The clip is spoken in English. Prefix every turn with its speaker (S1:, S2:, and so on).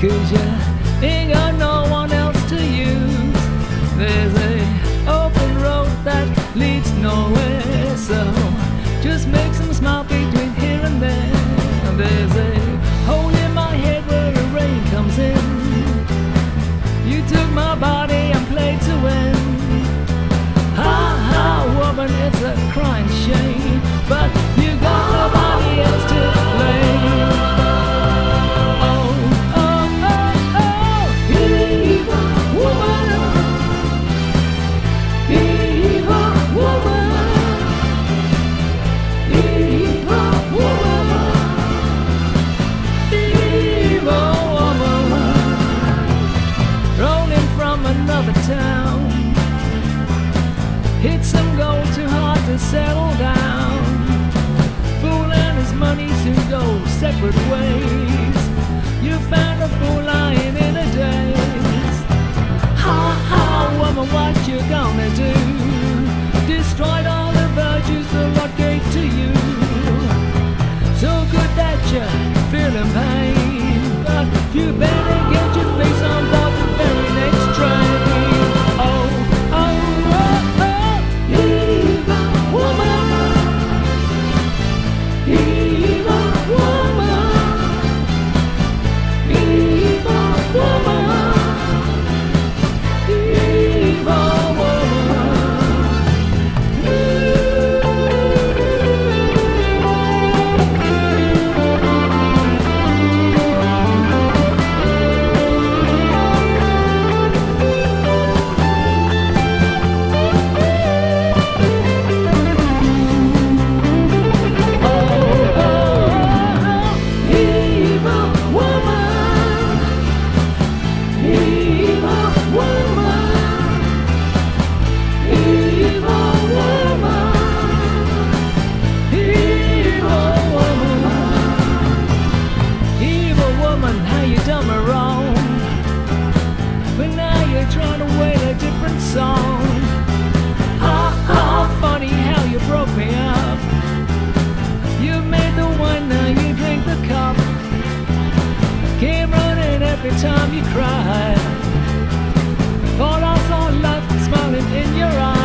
S1: Cause you ain't got no one else to use. There's a open road that leads nowhere. So just make some smile between here and there. There's a hole in my head where the rain comes in. You took my body and played to win. Ha ha, woman, it's a crying shame. But you got settle down. Fool and his money soon go separate ways. You found a fool lying in a daze. Ha ha, woman, what you gonna do? Destroyed all the virtues the Lord gave to you. So good that you're feeling pain, but you better time you cry. Thought I saw love smiling in your eyes.